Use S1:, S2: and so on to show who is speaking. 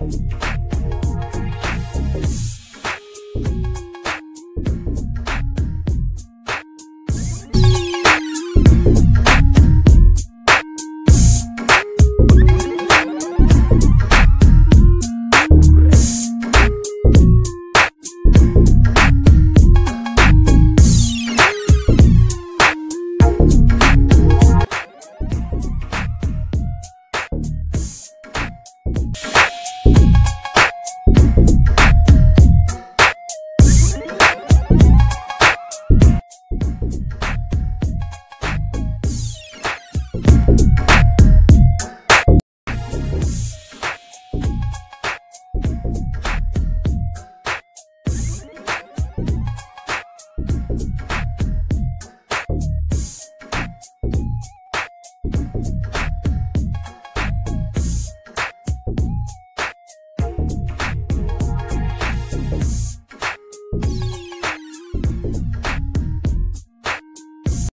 S1: Bye.